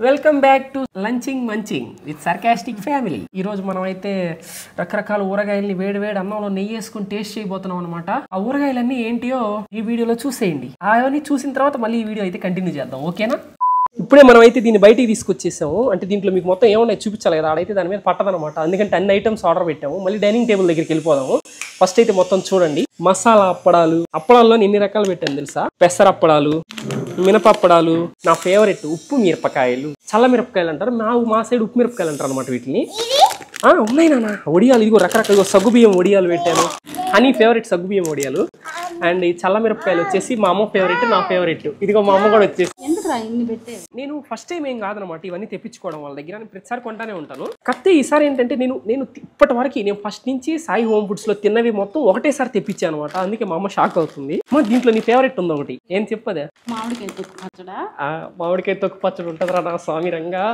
Welcome back to lunching munching with sarcastic family ఈరోజు మనం అయితే రకరకాల ఊరగాయల్ని వేడి వేడి అన్నంలో నెయ్యి వేసుకుని టేస్ట్ చేయబోతున్నాం అనమాట ఆ ఊరగాయలన్నీ ఏంటియో ఈ వీడియోలో చూసేయండి. అవన్నీ చూసిన తర్వాత మళ్ళీ ఈ వీడియో అయితే కంటిన్యూ చేద్దాం. ఓకేనా ఇప్పుడే మనం అయితే దీన్ని బయటికి తీసుకొచ్చేసాము. అంటే దీంట్లో మీకు మొత్తం ఏమున్నాయి చూపించాలి కదా. ఆడైతే దాని మీద పట్టదనమాట ఎందుకంటే అన్ని ఐటమ్స్ ఆర్డర్ పెట్టాము. మళ్ళీ డైనింగ్ టేబుల్ దగ్గరికి వెళ్ళిపోదాము. ఫస్ట్ అయితే మొత్తం చూడండి. మసాలా అప్పడాలు. అప్పడాల్లో ఎన్ని రకాలు పెట్టాను తెలుసా? పెసర అప్పడాలు మినపప్పడాలు నా ఫేవరెట్ ఉప్పు మిరపకాయలు. చల్ల మిరపకాయలు అంటారు. మా మా సైడ్ ఉప్పు మిరపకాయలు అంటారు అనమాట వీటిని. ఉన్నాయి నాన్న. ఒడియాలు. ఇదిగో రకరకాల సగ్గుబియ్యం ఒడియాలు పెట్టాను. హనీ ఫేవరెట్ సగ్గుబియ్యం ఒడియాలు. అండ్ ఈ చల్ల మిరపకాయలు వచ్చేసి మా అమ్మ ఫేవరెట్ నా ఫేవరెట్ ఇదిగో మా అమ్మ కూడా వచ్చేసి ఇన్ని నేను ఫస్ట్ టైం ఏం కాదనమాట ఇవన్నీ తెప్పించుకోవడం వాళ్ళ దగ్గర. నేను ప్రతిసారి కొంటానే ఉంటాను. కాకపోతే ఈసారి ఏంటంటే నేను నేను ఇప్పటి వరకు నేను ఫస్ట్ నుంచి సాయి హోమ్ ఫుడ్స్లో తిన్నవి మొత్తం ఒకటేసారి తెప్పించాను అనమాట అందుకే మా అమ్మ షాక్ అవుతుంది. మా దీంట్లో నీ ఫేవరెట్ ఉంది ఒకటి. ఏం చెప్పదే? మామిడికాయ తొక్కు పచ్చడా? మామిడికాయ తొక్కు పచ్చడి ఉంటుందిరా నా స్వామి రంగా.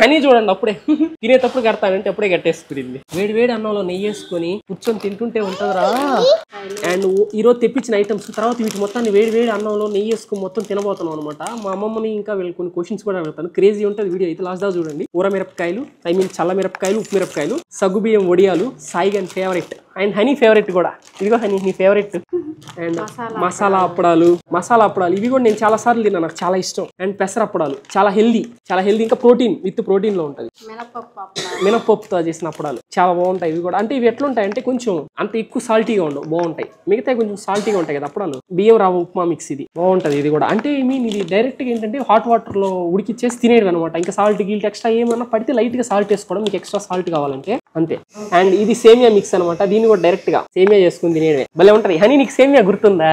హనీ చూడండి అప్పుడే. తినేటప్పుడు కడతానంటే అప్పుడే కట్టేసుకునింది. వేడి వేడి అన్నంలో నెయ్యి వేసుకొని కూర్చొని తింటుంటే ఉంటుందిరా. అండ్ ఈ రోజు తెప్పించిన ఐటమ్స్ తర్వాత వీటి మొత్తాన్ని వేడి వేడి అన్నంలో నెయ్యి వేసుకొని మొత్తం తినబోతున్నాం అనమాట మా అమ్మమ్మని ఇంకా వీళ్ళు కొన్ని క్వశ్చన్స్ కూడా అడుగుతాను. క్రేజీ ఉంటుంది వీడియో అయితే. లాస్ట్ దాకా చూడండి. ఊర మిరపకాయలు ఐ మీన్ చల్ల మిరపకాయలు ఉప్పు మిరపకాయలు సగుబియ్యం వడియాలు Sai favourite and honey favourite కూడా. ఇదిగో హనీ నీ ఫేవరెట్. అండ్ మసాలా అప్పడాలు. మసాలా అప్పడాలు. ఇవి కూడా నేను చాలా సార్లు తిన్నా నాకు చాలా ఇష్టం. అండ్ పెసర అప్పడాలు. చాలా హెల్దీ. చాలా హెల్దీ. ఇంకా ప్రోటీన్ విత్ ప్రోటీన్లో ఉంటుంది మినపప్పుతో చేసిన అప్పడాలు. చాలా బాగుంటాయి ఇవి కూడా. అంటే ఇవి ఎట్లుంటాయి అంటే కొంచెం అంత ఎక్కువ సాల్టీగా ఉండవు. బాగుంటాయి. మిగతా కొంచెం సాల్టీగా ఉంటాయి కదా అప్పడాలు. బియ్యం రావ ఉప్మా మిక్స్ ఇది. బాగుంటది ఇది కూడా. అంటే మీన్ ఇది డైరెక్ట్గా ఏంటంటే హాట్ వాటర్లో ఉడికిచ్చేసి తినేది అనమాట ఇంకా సాల్ట్ గిల్ట్ ఎక్స్ట్రా ఏమన్నా పడితే లైట్గా సాల్ట్ వేసుకోవడం. మీకు ఎక్స్ట్రా సాల్ట్ కావాలంటే అంతే. అండ్ ఇది సేమియా మిక్స్ అనమాట దీన్ని కూడా డైరెక్ట్గా సేమియా చేసుకుని తినేయడమే. భలే ఉంటది. హనీ నీకు సేమియా గుర్తుందా?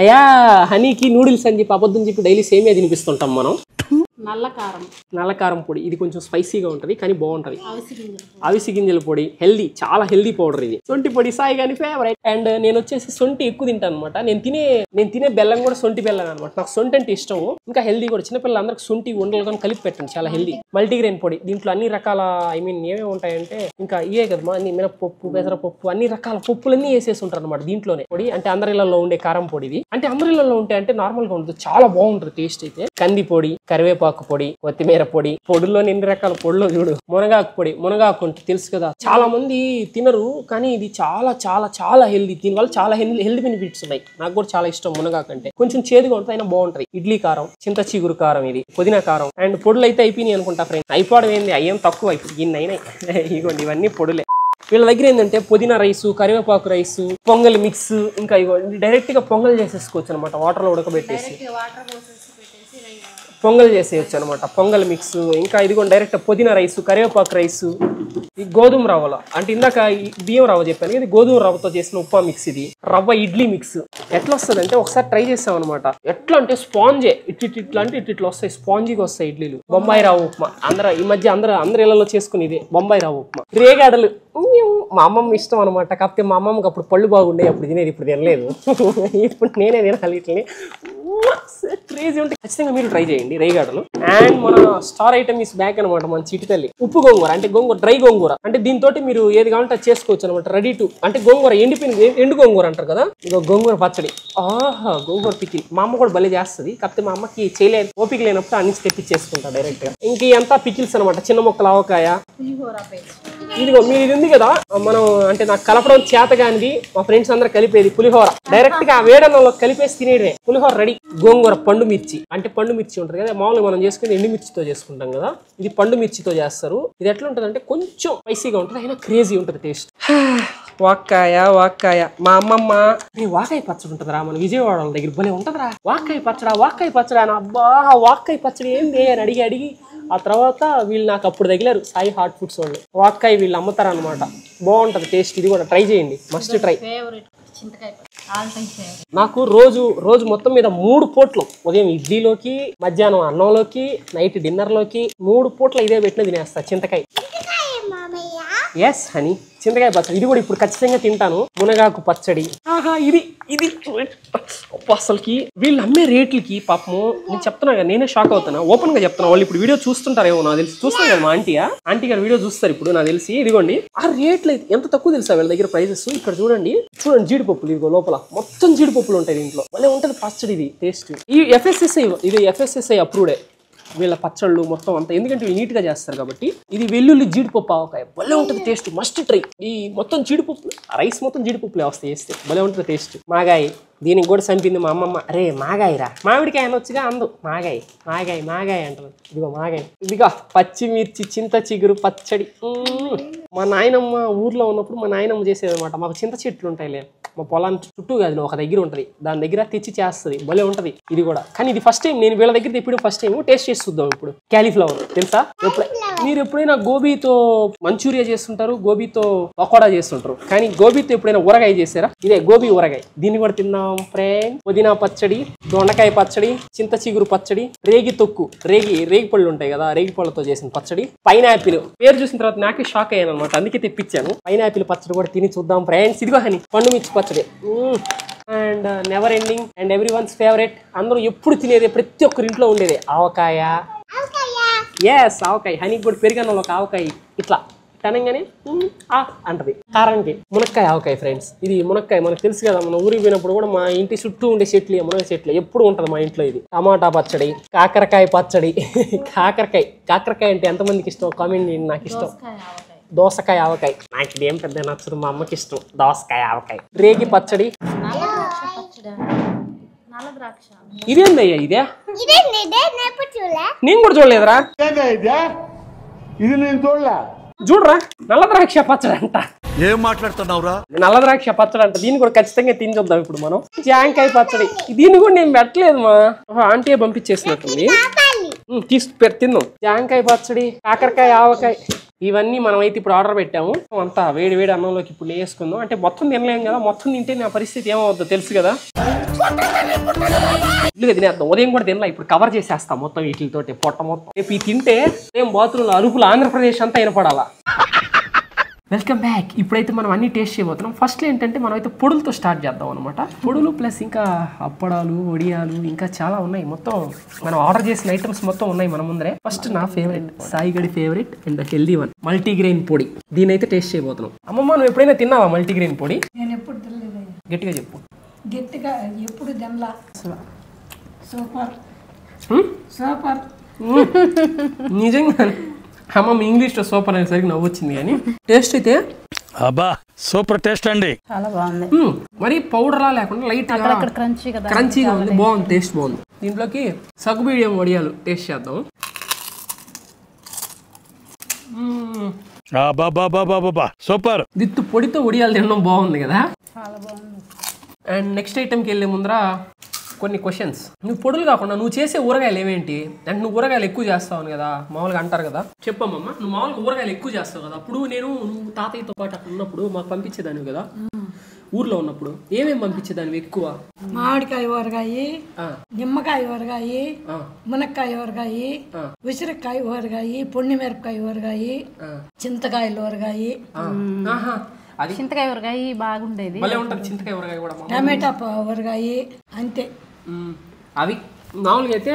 అయ్యా హనీకి నూడిల్స్ అని చెప్పి అబద్ధం చెప్పి డైలీ సేమియా తినిపిస్తుంటాం మనం. నల్ల కారం నల్లకారం పొడి. ఇది కొంచెం స్పైసీగా ఉంటుంది కానీ బాగుంటది. అవిసి గింజలు పొడి. హెల్దీ చాలా హెల్దీ పౌడర్ ఇది. సొంటి పొడి సాయి గాని ఫేవరెట్ అండ్ నేను వచ్చేసి సొంటి ఎక్కువ తింటాను అనమాట నేను తినే నేను తినే బెల్లం కూడా సొంటి బెల్లం అనమాట నాకు సొంటి అంటే ఇష్టం ఇంకా హెల్దీ కూడా. చిన్నపిల్లలందరికి సొంటి ఉండలు కానీ కలిపి పెట్టండి. చాలా హెల్దీ. మల్టీగ్రెయిన్ పొడి. దీంట్లో అన్ని రకాల ఐ మీన్ ఏమేమి ఉంటాయంటే ఇంకా ఇవే కదమ్మా. అన్ని మినపప్పు పెసరపప్పు అన్ని రకాల పప్పులన్నీ వేసేసి ఉంటారు అనమాట దీంట్లోనే. పొడి అంటే అందరిలలో ఉండే కారం పొడి ఇది. అంటే అందరిలలో ఉంటే అంటే నార్మల్గా ఉంటుంది చాలా బాగుంటుంది టేస్ట్ అయితే. కంది పొడి కరివేపాకు పొడి కొత్తిమీర పొడి పొడిలో ఎన్ని రకాల పొడిలో చూడు. మునగాకు పొడి మునగాకు అంటే తెలుసు కదా. చాలా మంది తినరు కానీ ఇది చాలా చాలా చాలా హెల్దీ దీనివల్ల చాలా హెల్దీ హెల్దీ బెనిఫిట్స్ ఉన్నాయి. నాకు కూడా చాలా ఇష్టం మునగాకు అంటే. కొంచెం చేదుగా ఉంటుంది అయినా బాగుంటుంది. ఇడ్లీ కారం చింత చిగురు కారం ఇది పుదీనా కారం. అండ్ పొడులు అయితే అయిపోయినాయి అనుకుంటా ఫ్రెండ్ అయిపోవడం ఏంది? అయ్యేం తక్కువ అయిపోయి ఇన్ని అయినాయి ఇగోండి ఇవన్నీ పొడులే. వీళ్ళ దగ్గర ఏంటంటే పుదీనా రైస్ కరివేపాకు రైస్ పొంగల్ మిక్స్ ఇంకా ఇగో డైరెక్ట్గా పొంగల్ చేసేసుకోవచ్చు అనమాట వాటర్లో ఉడకబెట్టేసి వాటర్ పొంగల్ చేసేయచ్చు అనమాట పొంగల్ మిక్స్ ఇంకా ఇదిగో డైరెక్ట్ పుదీనా రైస్ కరివేపాకు రైస్ ఈ గోధుమ రవ్వలో. అంటే ఇందాక బియ్యం రవ్వ చెప్పాను ఇది గోధుమ రవ్వతో చేసిన ఉప్మా మిక్స్ ఇది. రవ్వ ఇడ్లీ మిక్స్ ఎట్లా వస్తుంది అంటే ఒకసారి ట్రై చేసాం అనమాట ఎట్లా అంటే స్పాంజే ఇట్ ఇట్ ఇట్లా అంటే ఇట్ ఇట్లా వస్తాయి. స్పాంజీగా వస్తాయి ఇడ్లీలు. బొంబాయి రవ్వ ఉప్మా. అందరూ ఈ మధ్య అందరూ అందరి ఇళ్ళలో చేసుకుని బొంబాయి రవ్వ ఉప్మా. రేగాడలు. మా అమ్మమ్మ ఇష్టం అనమాట కాకపోతే మా అమ్మమ్మకి అప్పుడు పళ్ళు బాగుండే అప్పుడు తినేది ఇప్పుడు తినలేదు. ఇప్పుడు నేనే తినాలి ఇట్లనే. క్రేజీ ఉంటే ఖచ్చితంగా మీరు ట్రై చేయండి రైగాడలు అండ్ మన స్టార్ ఐటమ్ ఇస్ బ్యాక్ అనమాట మన చిటి తల్లి. ఉప్పు గోంగూర అంటే గోంగూర డ్రై గోంగూర. అంటే దీంతో మీరు ఏది కావాలంటే చేసుకోవచ్చు అనమాట రెడీ టు అంటే గోంగూర ఎండిపోయింది ఎండు గోంగూర అంటారు కదా? ఇక గోంగూర పచ్చడి. ఆహా గోంగూర పికిల్ మా అమ్మ కూడా భలే చేస్తుంది. కాకపోతే మా అమ్మకి చేయలే ఓపిక లేనప్పుడు అన్ని తెప్పించేసుకుంటా డైరెక్ట్గా. ఇంక అంతా పికిల్స్ అనమాట చిన్న మొక్కల ఆవకాయ. పులిహోర పేస్ట్. ఇదిగో మీరు ఇది ఉంది కదా మనం అంటే నాకు కలపడం చేత కానిది మా ఫ్రెండ్స్ అందరు కలిపేది పులిహోర. డైరెక్ట్గా వేడన్నంలో కలిపేసి తినేయడమే. పులిహోర రెడీ. గోంగూర పండు మిర్చి. అంటే పండు మిర్చి ఉంటుంది కదా మామూలుగా మనం చేసుకుని ఎండు మిర్చితో చేసుకుంటాం కదా ఇది పండు మిర్చితో చేస్తారు. ఇది ఎట్లా ఉంటుంది అంటే కొంచెం స్పైసీగా ఉంటుంది అయినా క్రేజీ ఉంటుంది టేస్ట్ వాక్కాయ వాక్కాయ. మా అమ్మమ్మ "నీ వాకాయ పచ్చడి ఉంటుందిరా మన విజయవాడ వాళ్ళ దగ్గర భలే ఉంటుందిరా. వాక్కాయ పచ్చడా వాక్కాయ పచ్చడా అబ్బా వాక్కాయ పచ్చడి ఏంది అని అడిగి అడిగి ఆ తర్వాత వీళ్ళు నాకు అప్పుడు తగిలారు సాయి హార్ట్ ఫుడ్స్ వాళ్ళు. వాక్కాయ వీళ్ళు అమ్ముతారు అనమాట బాగుంటుంది టేస్ట్ ఇది కూడా. ట్రై చేయండి. మస్ట్ ట్రై ఫేవరెట్ చింతకాయ ఆల్ టైమ్ ఫేవరెట్ నాకు రోజు రోజు మొత్తం మీద మూడు పూట్లు. ఉదయం ఇడ్లీలోకి మధ్యాహ్నం అన్నంలోకి నైట్ డిన్నర్లోకి మూడు పూట్ల ఇదే పెట్టిన తినేస్తా చింతకాయ. ఎస్ హనీ చింతకాయ పచ్చడి. ఇది కూడా ఇప్పుడు ఖచ్చితంగా తింటాను. మునగాకు పచ్చడి. ఆహా ఇది ఇది. అసలుకి వీళ్ళు అమ్మే రేట్లకి పాపము నేను చెప్తున్నా కదా నేనే షాక్ అవుతున్నా. ఓపెన్గా చెప్తున్నా. వాళ్ళు ఇప్పుడు వీడియో చూస్తుంటారేమో నాకు తెలిసి. చూస్తాను కదా మా ఆంటీయా ఆంటీ గారు వీడియో చూస్తారు ఇప్పుడు నాకు తెలిసి. ఇదిగోండి. ఆ రేట్లు అయితే ఎంత తక్కువ తెలుసా వీళ్ళ దగ్గర ప్రైసెస్ ఇక్కడ చూడండి. చూడండి జీడిపప్పులు ఇదిగో లోపల. మొత్తం జీడిపప్పులు ఉంటాయి దీంట్లో. మళ్ళీ ఉంటుంది పచ్చడి ఇది టేస్ట్ ఈ ఎఫ్ఎస్ఎస్ఐ ఇది ఎఫ్ఎస్ఎస్ఐ అప్రూవ్డే వీళ్ళ పచ్చళ్ళు మొత్తం అంతా. ఎందుకంటే ఇవి నీట్గా చేస్తారు కాబట్టి. ఇది వెల్లుల్లి జీడిపప్పు ఆవకాయ. భలే ఉంటుంది టేస్ట్ మస్ట్ ట్రై ఈ మొత్తం జీడిపప్పు రైస్ మొత్తం జీడిపప్పులే వస్తాయి వేస్తే. భలే ఉంటుంది టేస్ట్ మాగాయి. దీనికి కూడా చంపింది మా అమ్మమ్మ. అరే మాగాయిరా మామిడికాయ అనొచ్చుగా అందు. మాగాయి. మాగాయి మాగాయి అంటారు ఇదిగో మాగాయి. ఇదిగో పచ్చిమిర్చి చింత చిగురు పచ్చడి. మా నాయనమ్మ ఊర్లో ఉన్నప్పుడు మా నాయనమ్మ చేసేది అనమాట మాకు చింత చెట్లు ఉంటాయిలే. మా పొలానికి చుట్టూ కాదు ఒక దగ్గర ఉంటుంది. దాని దగ్గర తెచ్చి చేస్తుంది. భలే ఉంటుంది. ఇది కూడా. కానీ ఇది ఫస్ట్ టైం నేను వీళ్ళ దగ్గర తెప్పడం ఫస్ట్ టైం టేస్ట్ చేసి చూద్దాం ఇప్పుడు. క్యాలీఫ్లవర్ తెలుసా? ఎప్పుడు మీరు ఎప్పుడైనా గోబీతో మంచూరియా చేస్తుంటారు గోబీతో పకోడా చేస్తుంటారు. కానీ గోబీతో ఎప్పుడైనా ఊరగాయ చేశారా? ఇదే గోబీ ఊరగాయ. దీన్ని కూడా తిన్నాం ఫ్రెండ్ పుదీనా పచ్చడి దొండకాయ పచ్చడి చింత చిగురు పచ్చడి రేగి తొక్కు. రేగి రేగి పళ్ళు ఉంటాయి కదా రేగి పళ్ళతో చేసిన పచ్చడి. పైనాపిల్. పేరు చూసిన తర్వాత నాకే షాక్ అయ్యాను అనమాట అందుకే తెప్పించాను. పైనాపిల్ పచ్చడి కూడా తిని చూద్దాం ఫ్రెండ్స్ ఇదిగో హని పండు మిర్చి పచ్చడి. And uh, never ending and everyone's favourite అందరూ ఎప్పుడు తినేది ప్రతి ఒక్కరి ఇంట్లో ఉండేది. ఆవకాయ ఎస్ ఆవకాయ హనీకి కూడా పెరిగన్నంలో ఒక ఆవకాయ ఇట్లా. తనంగానే "ఉమ్, ఆ అంటది. కారానికి మునక్కాయ ఆవకాయ ఫ్రెండ్స్ ఇది మునక్కాయ మనకు తెలుసు కదా మన ఊరికి పోయినప్పుడు కూడా మా ఇంటి చుట్టూ ఉండే చెట్లు మునగ చెట్లు. ఎప్పుడు ఉంటది మా ఇంట్లో ఇది. టమాటా పచ్చడి కాకరకాయ పచ్చడి కాకరకాయ. కాకరకాయ అంటే ఎంతమందికి ఇష్టం? కామెంట్ నాకు ఇష్టం. దోసకాయ ఆవకాయ. దోసకాయ ఆవకాయ. నాకు ఇది ఏం పెద్ద నచ్చదు మా అమ్మకి ఇష్టం. దోసకాయ ఆవకాయ. రేగి పచ్చడి నల్ల ద్రాక్ష పచ్చడి నల్ల ద్రాక్ష ఇదేందయ్యా ఇదే? నేను కూడా చూడలేదురా. ఇది? నేను చూడలే. చూడరా? నల్ల ద్రాక్ష పచ్చడి అంట. ఏం మాట్లాడుతున్నావురా? నల్ల ద్రాక్ష పచ్చడి అంట. దీన్ని కూడా ఖచ్చితంగా తిని చూద్దాం ఇప్పుడు మనం. జాంకాయ పచ్చడి. దీన్ని కూడా నేను పెట్టలేదు మా. ఆంటీ పంపించేసినట్టుంది. తీసి తిందాం. జాంకాయ పచ్చడి కాకరకాయ ఆవకాయ. ఇవన్నీ మనమైతే ఇప్పుడు ఆర్డర్ పెట్టాము. అంతా వేడి వేడి అన్నంలోకి ఇప్పుడు వేసుకుందాం అంటే మొత్తం తినలేం కదా మొత్తం తింటే నా పరిస్థితి ఏమవుద్దో తెలుసు కదా? ఇల్లుగా తినేద్దాం. ఉదయం కూడా తినలా ఇప్పుడు కవర్ చేసేస్తాం మొత్తం వీటితోటి పొట్ట మొత్తం. రేపు ఈ తింటే ఏం బాత్రూంలో అరుపులు ఆంధ్రప్రదేశ్ అంతా వినపడాలా? వెల్కమ్ బ్యాక్ ఇప్పుడైతే మనం అన్ని టేస్ట్ చేయబోతున్నాం. ఫస్ట్ ఏంటంటే మనం అయితే పొడులతో స్టార్ట్ చేద్దాం అనమాట పొడులు ప్లస్ ఇంకా అప్పడాలు వడియాలు ఇంకా చాలా ఉన్నాయి. మొత్తం మనం ఆర్డర్ చేసిన ఐటమ్స్ మొత్తం ఉన్నాయి మన ముందరే. ఫస్ట్ నా favourite సాయిగడి favourite and healthy one multigrain పొడి. దీని అయితే టేస్ట్ చేయబోతున్నాం. అమ్మమ్మ నువ్వు ఎప్పుడైనా తిన్నావా మల్టీగ్రెయిన్ పొడి? నేను ఎప్పుడు గట్టిగా చెప్పు. గట్టిగా ఎప్పుడు తినలా. సూపర్? సూపర్. నిజంగా అమ్మమ్మ ఇంగ్లీష్లో సూపర్ అనేసరికి నవ్వు వచ్చింది కానీ టేస్ట్ అయితే అబ్బా సూపర్ టేస్ట్ అండి. చాలా బాగుంది. మరి పౌడర్లా లేకుండా లైట్ అక్కడక్కడ క్రంచీ కదా క్రంచీగా ఉంది. బాగుంది టేస్ట్ బాగుంది. దీంట్లోకి సగ్గుబిడియం వడియాలు టేస్ట్ చేద్దాం. సూపర్. దిత్తు పొడితో వడియాలు తినడం బాగుంది కదా. చాలా బాగుంది. అండ్ నెక్స్ట్ ఐటెంకి వెళ్ళే ముందర కొన్ని క్వశ్చన్స్ నువ్వు పొడులు కాకుండా నువ్వు చేసే ఊరగాయలు ఏమేంటి అంటే నువ్వు ఊరగాయలు ఎక్కువ చేస్తావు కదా మామూలుగా అంటారు కదా. చెప్పమ్మమ్మ నువ్వు మామూలుగా ఊరగాయలు ఎక్కువ చేస్తావు కదా. అప్పుడు నేను నువ్వు తాతయ్యతో పాటు అక్కడ ఉన్నప్పుడు మాకు పంపించేదానివి కదా. ఊర్లో ఉన్నప్పుడు ఏమేమి పంపించేదానివి ఎక్కువ? మామిడికాయ ఊరగాయి నిమ్మకాయ ఊరగాయి మునక్కాయ ఊరగాయి. ఉసిరికాయ ఊరగాయి పొన్ని మిరపకాయ ఊరగాయి చింతకాయలు ఊరగాయి. ఆ. ఆహా. అది చింతకాయ ఊరగాయ బాగుండేది. చింతకాయ ఊరగాయ కూడా మామూలు. టమాటా ఊరగాయి అంతే. అవి మామూలుగా అయితే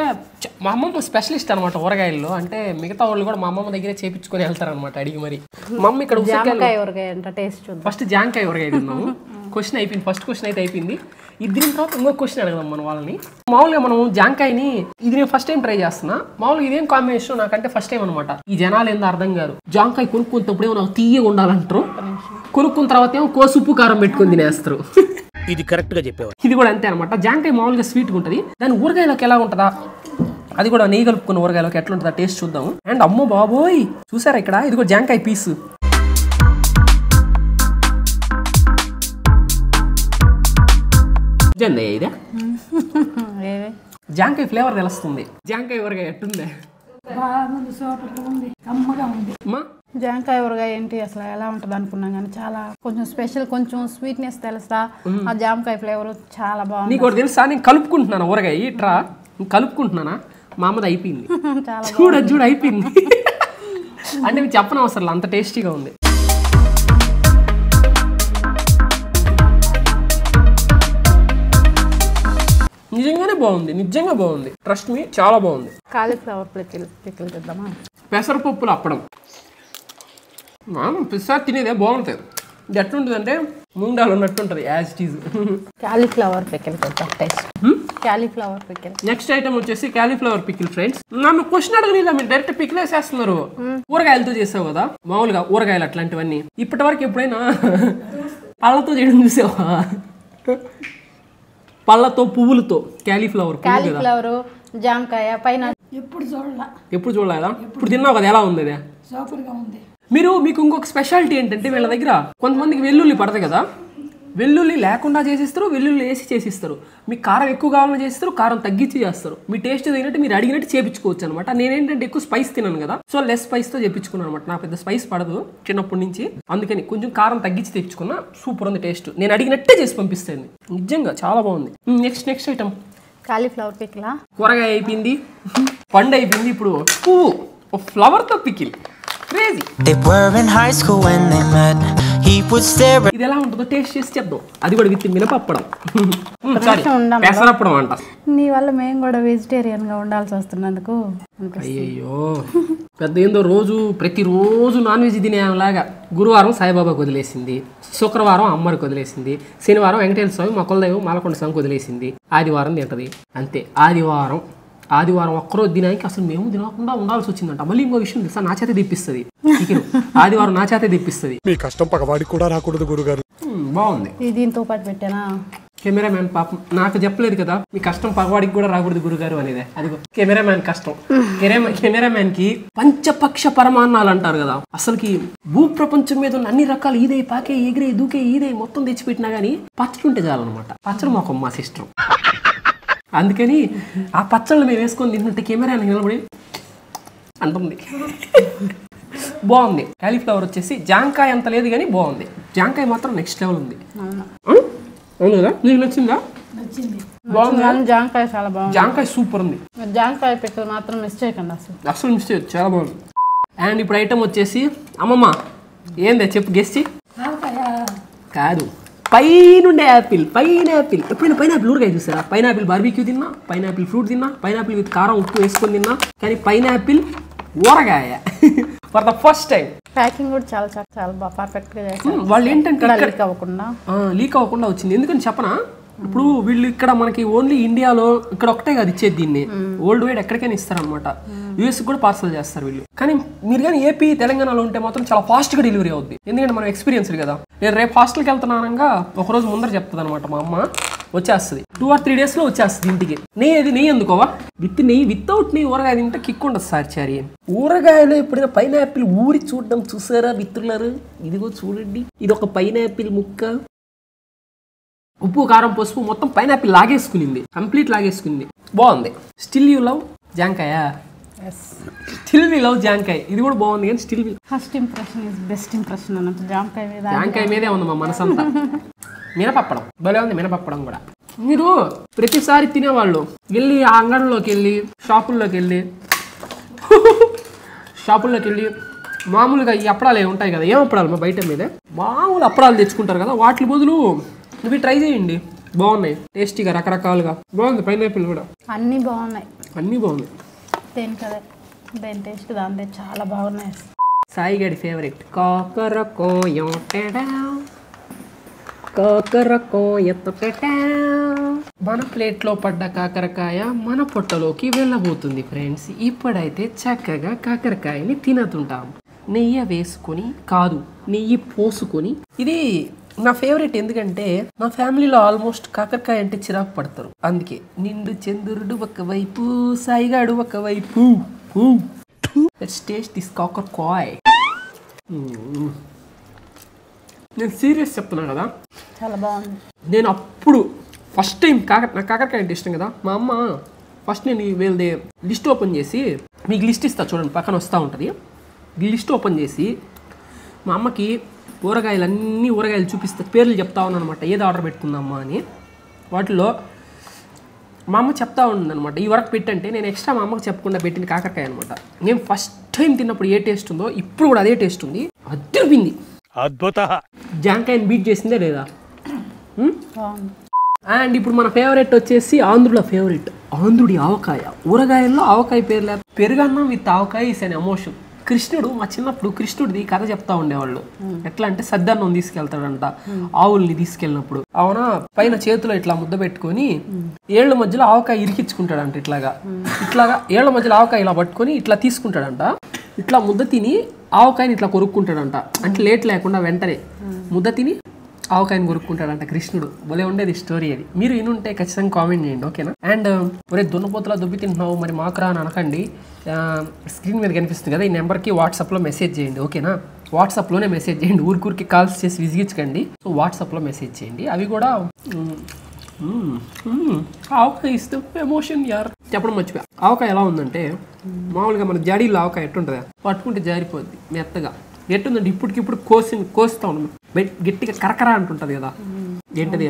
మా అమ్మమ్మ స్పెషలిస్ట్ అనమాట ఊరగాయల్లో. అంటే మిగతా వాళ్ళు కూడా మా అమ్మమ్మ దగ్గరే చేపించుకొని వెళ్తారనమాట అడిగి మరి. మా అమ్మ ఇక్కడ ఊరగాయ అంట టేస్ట్ ఫస్ట్ జాంకాయ ఊరగాయ తిన్నాము. క్వశ్చన్ అయిపోయింది ఫస్ట్ క్వశ్చన్ అయితే అయిపోయింది. ఇది దీని తర్వాత ఇంకో క్వశ్చన్ అడగదాం మన వాళ్ళని. మామూలుగా మనం జాంకాయని ఇది నేను ఫస్ట్ టైం ట్రై చేస్తున్నా. మామూలుగా ఇదేం కాంబినేషన్ నాకంటే ఫస్ట్ టైం అనమాట ఈ జనాలు ఏందో అర్థం కాదు జాంకాయ కొనుక్కున్నప్పుడేమో నాకు తీయగా ఉండాలంటారు. కొనుక్కున్న తర్వాత ఏమో కోసుప్పు కారం పెట్టుకొని తినేస్తారు. ఇది కరెక్ట్గా చెప్పేవా ఇది కూడా అంతే అనమాట జాంకాయ మామూలుగా స్వీట్గా ఉంటుంది. దాని ఊరగాయలోకి ఎలా ఉంటుందా? అది కూడా నెయ్యి కలుపుకున్న ఊరగాయలోకి ఎట్లా ఉంటుందా టేస్ట్ చూద్దాము. అండ్ అమ్మో బాబోయ్! చూసారా ఇక్కడ? ఇది కూడా జాంకాయ పీస్ ఇదే? జాంకాయ ఫ్లేవర్ తెలుస్తుంది. జాంకాయ ఊరగాయ ఎట్టుందే? ఉంది. కమ్మగా ఉంది. అమ్మా! జాంకాయ ఊరగాయ ఏంటి? అసలు ఎలా ఉంటుంది అనుకున్నాం కానీ చాలా కొంచెం స్పెషల్ కొంచెం స్వీట్నెస్ తెలుసా? ఆ జామకాయ ఫ్లేవర్ చాలా బాగుంది. నీకు ఒకటి తెలుసా? నేను కలుపుకుంటున్నాను ఊరగాయ? ఇట్రా. కలుపుకుంటున్నానా? మా అమ్మది అయిపోయింది చూడ చూడ అయిపోయింది. అంటే మీకు చెప్పని అవసరం అంత టేస్టీగా ఉంది. నిజంగానే బాగుంది నిజంగా బాగుంది. ట్రస్ట్ మీ చాలా బాగుంది. కాలీఫ్లవర్ పిక్కలు పిక్కలు తెద్దామా పెసరపప్పులు అప్పడం. పిస్సా తినేదే బాగుంటుంది. ఇది ఎట్లుంటుంది అంటే మూండాలు ఉన్నట్టు ఉంటుంది as it is cauliflower pickle taste cauliflower pickle next item వచ్చేసి కాలీఫ్లవర్ పికిల్ ఫ్రెండ్స్ నన్ను క్వశ్చన్ అడగలేదు మీరు డైరెక్ట్ పికిల్ వేసేస్తున్నారు. ఊరగాయలతో చేసావు కదా? మామూలుగా ఊరగాయలు అట్లాంటివన్నీ. ఇప్పటి వరకు ఎప్పుడైనా పళ్ళతో చేయడం చూసావా? పళ్ళతో పువ్వులతో. క్యాలీఫ్లవర్ కాలీఫ్లవర్ జామకాయ పైన ఎప్పుడు చూడాల. ఎప్పుడు చూడలేదా? ఇప్పుడు తిన్నావు కదా ఎలా ఉంది అది సూపర్గా ఉంది. మీరు మీకు ఇంకొక స్పెషాలిటీ ఏంటంటే వీళ్ళ దగ్గర కొంతమందికి వెల్లుల్లి పడదు కదా? వెల్లుల్లి లేకుండా చేసిస్తారు వెల్లుల్లి వేసి చేసిస్తారు. మీకు కారం ఎక్కువ కావాలని చేస్తారు కారం తగ్గించి చేస్తారు. మీ టేస్ట్ తగినట్టు మీరు అడిగినట్టు చేపించుకోవచ్చు అనమాట నేనేంటంటే ఎక్కువ స్పైస్ తిన్నాను కదా సో లెస్ స్పైస్తో చేపించుకున్నాను అనమాట నాకు పెద్ద స్పైస్ పడదు చిన్నప్పటి నుంచి. అందుకని కొంచెం కారం తగ్గించి తెచ్చుకున్నా సూపర్ ఉంది టేస్ట్ నేను అడిగినట్టే చేసి పంపిస్తాను నిజంగా చాలా బాగుంది. నెక్స్ట్ నెక్స్ట్ ఐటమ్ కాలీఫ్లవర్ పికిలా కూరగాయ అయిపోయింది. పండు అయిపోయింది ఇప్పుడు. పువ్వు. ఫ్లవర్తో pickle. Crazy They were in high school when they met. He would stare at ఇది ఎలా ఉంటుందో టేస్ట్ చేసి చేద్దాం అది కూడా విత్ మినపప్పడం. సారీ. ఉందాం. పెసరప్పడం అంట. నీ వల్ల మేము కూడా వెజిటేరియన్గా ఉండాల్సి వస్తున్నందుకు అనిపిస్తుంది. అయ్యయ్యో. పెద్ద ఏందో రోజు ప్రతిరోజు నాన్ వెజ్ తినేలాగా గురువారం సాయిబాబాకి వదిలేసింది శుక్రవారం అమ్మరికి వదిలేసింది శనివారం వెంకటేశ్వర స్వామి మా కులదైవం మాలకొండ స్వామికి వదిలేసింది ఆదివారం తింటది. అంతే. ఆదివారం ఆదివారం ఒక్కరోజు తినానికి అసలు మేము తినకుండా ఉండాల్సి వచ్చిందంట. మళ్ళీ ఇంకో విషయం తెలుసా? నా చేతే తెప్పిస్తుంది. చికెన్ ఆదివారం నా చేతే తెప్పిస్తుంది. మీ కష్టం పగవాడికి కూడా రాకూడదు గురుగారు. బాగుంది. దీంతో పాటు పెట్టానా? కెమెరామ్యాన్ పాపం నాకు చెప్పలేదు కదా మీ కష్టం పగవాడికి కూడా రాకూడదు గురుగారు అనేది. అదిగో కెమెరామ్యాన్ కష్టం. కెమెరా కెమెరామ్యాన్కి పంచపక్ష పరమాన్నాలు అంటారు కదా. అసలుకి భూ ప్రపంచం మీద ఉన్న అన్ని రకాల ఈదే పాకే ఎగిరే దూకే ఈదే మొత్తం తెచ్చిపెట్టినా గానీ పచ్చడి ఉంటే చాలన్నమాట. పచ్చడి మాకు మా సిస్టర్. అందుకని ఆ పచ్చళ్ళు మేము వేసుకొని తింటుంటే కెమెరా నిలబడి అంటుంది. బాగుంది. కాలీఫ్లవర్ వచ్చేసి జాంకాయ అంత లేదు కానీ బాగుంది. జాంకాయ మాత్రం నెక్స్ట్ లెవెల్ ఉంది? అవును. కదా నీకు నచ్చిందా? నచ్చింది. బాగుందా? కానీ జామకాయ చాలా బాగుంది. జాంకాయ సూపర్ ఉంది. మీరు జామకాయ పికిల్ మాత్రం మిస్ చేయకండి అసలు. అసలు మిస్ చేయదు చాలా బాగుంది. అండ్ ఇప్పుడు ఐటమ్ వచ్చేసి అమ్మమ్మ ఏందే చెప్పు గెస్ట్ కాదు. పైనుండే యాపిల్ పైన యాపిల్. ఎప్పుడైనా పైనాపిల్ ఊరగాయ చూసారా? పైనాపిల్ బార్బీక్యూ తిన్నా పైనాపిల్ ఫ్రూట్ తిన్నా పైనాపిల్ విత్ కారం ఉప్పు వేసుకొని తిన్నా. కానీ పైనాపిల్ ఊరగాయ. For the first time packing కూడా చాలా చాలా చాలా బాగా పర్ఫెక్ట్గా చేశారు. వాళ్ళు ఏంటంటే లీక్ అవ్వకుండా. లీక్ అవ్వకుండా వచ్చింది. ఎందుకని చెప్పనా? ఇప్పుడు వీళ్ళు ఇక్కడ మనకి ఓన్లీ ఇండియాలో ఇక్కడ ఒకటే కాదు ఇచ్చేది దీన్ని. వరల్డ్ వైడ్ ఎక్కడికైనా ఇస్తారనమాట యూఎస్ కూడా పార్సల్ చేస్తారు వీళ్ళు. కానీ మీరు కానీ ఏపీ తెలంగాణలో ఉంటే మాత్రం చాలా ఫాస్ట్గా డెలివరీ అవుద్ది. ఎందుకంటే మనం ఎక్స్పీరియన్స్డ్ కదా. నేను రేపు హాస్టల్కి వెళ్తున్నానంగా ఒక రోజు ముందర చెప్తుంది అనమాట మా అమ్మ. వచ్చేస్తుంది. టూ ఆర్ త్రీ డేస్లో వచ్చేస్తుంది ఇంటికి. నెయ్యి అది నెయ్యి ఎందుకోవా? విత్ నెయ్యి వితౌట్ నెయ్యి ఊరగాయ తింటే కిక్ ఉండదు సార్ చారి. ఊరగాయలో ఎప్పుడైనా పైనాపిల్ ఊరి చూడడం చూసారా మిత్రులారు? ఇదిగో చూడండి. ఇది ఒక పైనాపిల్ ముక్క. ఉప్పు కారం పసుపు మొత్తం పైనాపిల్ లాగేసుకునింది. కంప్లీట్ లాగేసుకుంది బాగుంది. స్టిల్ యూ లవ్ జాంకాయ? స్టిల్ వి లవ్ జాంకాయ. ఇది కూడా బాగుంది కానీ still first impression is best impression అన్నట్టు జామకాయ మీద జాంకాయ మీదే ఉంది మా మనసంతా. మినపప్పడం. భలే ఉంది మినపప్పడం కూడా. మీరు ప్రతిసారి తినేవాళ్ళు. వెళ్ళి ఆ అంగడిలోకి వెళ్ళి షాపుల్లోకి వెళ్ళి షాపుల్లోకి వెళ్ళి మామూలుగా ఈ అప్పడాలు ఉంటాయి కదా? ఏం అప్పడాలు మా బయట మీదే? మామూలు అప్పడాలు తెచ్చుకుంటారు కదా? వాటి బదులు ఇవి ట్రై చేయండి. బాగున్నాయి. టేస్టీగా రకరకాలుగా. బాగుంది పైనాపిల్ కూడా. అన్నీ బాగున్నాయి. అన్నీ బాగున్నాయి. దేని టేస్ట్ దాని చాలా బాగున్నాయి. సాయి గడి ఫేవరెట్ కాకరకోయం టెడా కాకరకోయ తొటటా. మన ప్లేట్లో పడ్డ కాకరకాయ మన పొట్టలోకి వెళ్ళబోతుంది ఫ్రెండ్స్ ఇప్పుడైతే చక్కగా కాకరకాయని తినతుంటాం. నెయ్యి వేసుకొని కాదు నెయ్యి పోసుకొని. ఇది నా ఫేవరెట్ ఎందుకంటే మా ఫ్యామిలీలో ఆల్మోస్ట్ కాకరకాయ అంటే చిరాకు పడతారు. అందుకే నిండు చంద్రుడు ఒకవైపు సాయిగాడు ఒకవైపు. లెట్స్ టేస్ట్ దిస్ కాకర్ కాయ్ నేను సీరియస్ చెప్తున్నాను కదా. చాలా బాగుంది. నేను అప్పుడు ఫస్ట్ టైం కాకర నాకు కాకరకాయ అంటే ఇష్టం కదా. మా అమ్మ ఫస్ట్ నేను వీళ్ళది లిస్ట్ ఓపెన్ చేసి మీకు లిస్ట్ ఇస్తా చూడండి పక్కన వస్తూ ఉంటుంది. లిస్ట్ ఓపెన్ చేసి మా అమ్మకి ఊరగాయలు అన్ని ఊరగాయలు చూపిస్తా పేర్లు చెప్తా ఉన్నాను అనమాట ఏది ఆర్డర్ పెట్టుకుందామా అని. వాటిలో మా అమ్మ చెప్తా ఉందన్నమాట. ఈ వరకు పెట్టంటే నేను ఎక్స్ట్రా మా అమ్మకి చెప్పకుండా పెట్టిన కాకరకాయ అనమాట నేను ఫస్ట్ టైం తిన్నప్పుడు ఏ టేస్ట్ ఉందో ఇప్పుడు కూడా అదే టేస్ట్ ఉంది. అద్దరిపింది అద్భుత జాంకాయని బీట్ చేసిందే లేదా? అండ్ ఇప్పుడు మన ఫేవరెట్ వచ్చేసి ఆంధ్రుల ఫేవరెట్. ఆంధ్రుడి ఆవకాయ. ఊరగాయల్లో ఆవకాయ పేరు లేదు పెరుగన్నం విత్ ఆవకాయ ఇస్ అన్ ఎమోషన్ కృష్ణుడు మా చిన్నప్పుడు కృష్ణుడిది కథ చెప్తా ఉండేవాళ్ళు. ఎట్లా అంటే సద్దన్నం తీసుకెళ్తాడంట. ఆవుల్ని తీసుకెళ్ళినప్పుడు. అవునా? పైన చేతిలో ఇట్లా ముద్ద పెట్టుకొని ఏళ్ళ మధ్యలో ఆవకాయ ఇరికించుకుంటాడంట ఇట్లాగా. ఇట్లాగా ఏళ్ళ మధ్యలో ఆవకాయ ఇలా పట్టుకొని ఇట్లా తీసుకుంటాడంట. ఇట్లా ముద్ద తిని ఆవకాయని ఇట్లా కొరుక్కుంటాడంట. అంటే లేట్ లేకుండా వెంటనే ముద్ద తిని ఆవకాయని కొరుక్కుంటాడంట కృష్ణుడు. భలే ఉండేది స్టోరీ అది. మీరు వినుంటే ఖచ్చితంగా కామెంట్ చేయండి ఓకేనా అండ్ ఒరే దున్నపోతులా దుబ్బి తింటున్నావు మరి మాకు రా అని అనకండి. స్క్రీన్ మీద కనిపిస్తుంది కదా ఈ నెంబర్కి వాట్సాప్లో మెసేజ్ చేయండి ఓకేనా వాట్సాప్లోనే మెసేజ్ చేయండి ఊరికూరికి కాల్స్ చేసి విసిగించకండి. సో వాట్సాప్లో మెసేజ్ చేయండి. అవి కూడా ఆవకాయ ఇస్తే ఎమోషన్ యార్ చెప్పడం మర్చిపోయా. ఆవకాయ ఎలా ఉందంటే మామూలుగా మన జాడీలో ఆవకాయ ఎట్టుంటుందా? పట్టుకుంటే జారిపోద్ది మెత్తగా. ఎట్టుందంటే ఇప్పటికిప్పుడు కోసి కోస్తా ఉన్నాం. గట్టిగా కరకర అంటుంటది కదా. ఏంటది?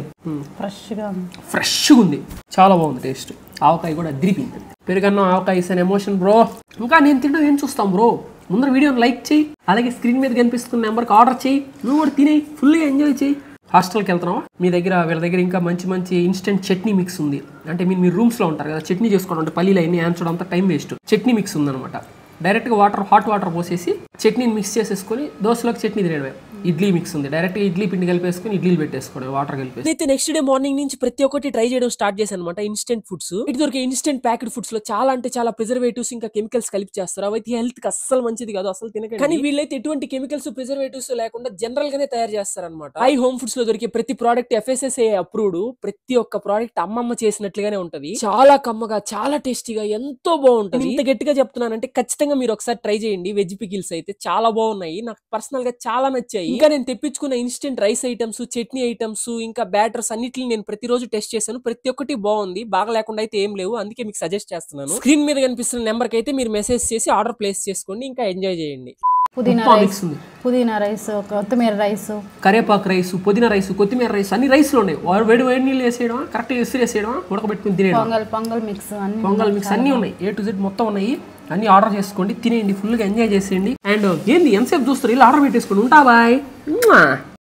ఫ్రెష్గా ఫ్రెష్గా ఉంది. చాలా బాగుంది టేస్ట్ ఆవకాయ కూడా అదిరిపోయింది. పెరుగన్నం ఆవకాయ ఇస్ ఎమోషన్ బ్రో ఇంకా నేను తింటాం ఏం చూస్తాం బ్రో ముందర వీడియోని లైక్ చేయి. అలాగే స్క్రీన్ మీద కనిపిస్తున్న నెంబర్కి ఆర్డర్ చేయి. నువ్వు కూడా తినేయి ఫుల్గా ఎంజాయ్ చేయి. హాస్టల్కి వెళ్తున్నావా? మీ దగ్గర వీళ్ళ దగ్గర ఇంకా మంచి మంచి ఇన్స్టెంట్ చట్నీ మిక్స్ ఉంది. అంటే మీరు మీ రూమ్స్లో ఉంటారు కదా చట్నీ చేసుకోవడం అంటే పల్లీలు అన్ని ఆన్చడం అంతా టైం వేస్ట్ చట్నీ మిక్స్ ఉందన్నమాట. డైరెక్ట్గా వాటర్ హాట్ వాటర్ పోసేసి చట్నీని మిక్స్ చేసేసుకొని దోశలోకి చట్నీ తినేయడమే. ఇడ్లీ మిక్స్ ఉంది. డైరెక్ట్ ఇడ్లీ పిండి కలిపేసుకుని ఇడ్లీలు పెట్టేసుకోవడం వాటర్ కలిపేసి అయితే నెక్స్ట్ డే మార్నింగ్ నుంచి ప్రతి ఒక్కటి ట్రై చేయడం స్టార్ట్ చేశాను అనమాట ఇన్స్టెంట్ ఫుడ్స్ ఇటు దొరికే ఇన్స్టెంట్ ప్యాకెట్ ఫుడ్స్లో చాలా అంటే చాలా ప్రిజర్వేటివ్స్ ఇంకా కెమికల్స్ కలిపి చేస్తారు. అవైతే హెల్త్కి అస్సలు మంచిది కాదు అసలు తినకండి. కానీ వీళ్ళైతే ఎటువంటి కెమికల్స్ ప్రిజర్వేటివ్స్ లేకుండా జనరల్ గానే తయారు చేస్తారు అనమాట ఐ హోమ్ ఫుడ్స్లో దొరికే ప్రతి ప్రోడక్ట్ ఎఫ్ఎస్ఎస్ఏ అప్రూవ్డ్ ప్రతి ఒక్క ప్రోడక్ట్ అమ్మమ్మ చేసినట్లుగానే ఉంటది. చాలా కమ్మగా చాలా టేస్టీగా ఎంతో బాగుంటుంది. ఇంత గట్టిగా చెప్తున్నానంటే ఖచ్చితంగా మీరు ఒకసారి ట్రై చేయండి. వెజ్ పికిల్స్ అయితే చాలా బాగున్నాయి. నాకు పర్సనల్గా చాలా నచ్చాయి. ఇంకా నేను తెప్పించుకున్న instant rice items chutney items ఇంకా బ్యాటర్స్ అన్నిటిని నేను ప్రతిరోజు టెస్ట్ చేశాను. ప్రతి ఒక్కటి బాగుంది. బాగా లేకుండా అయితే ఏం లేవు. అందుకే మీకు సజెస్ట్ చేస్తున్నాను. స్క్రీన్ మీద కనిపిస్తున్న నెంబర్కి అయితే మీరు మెసేజ్ చేసి ఆర్డర్ ప్లేస్ చేసుకోండి. ఇంకా ఎంజాయ్ చేయండి. పుదీనా రైస్ ఉంది. పుదీనా రైస్ కొత్తిమీర రైస్. కరేపాకు రైస్ పుదీనా రైస్ కొత్తిమీర రైస్ అన్ని రైస్లు ఉన్నాయి. వాడు వేడి నీళ్ళు వేసేయడం కరెక్ట్గా ఎసురు వేసేయడం ఉడకబెట్టుకుని తినేయడం పొంగల్ పొంగల్ మిక్స్ అన్ని పొంగల్ మిక్స్ అన్నీ ఉన్నాయి. ఏ టు జెడ్ మొత్తం ఉన్నాయి. అన్ని ఆర్డర్ చేసుకోండి తినేయండి ఫుల్గా ఎంజాయ్ చేసేయండి. అండ్ ఏంది ఎంతసేపు చూస్తారు ఇలా ఆర్డర్ పెట్టేసుకోండి ఉంటా బాయ్.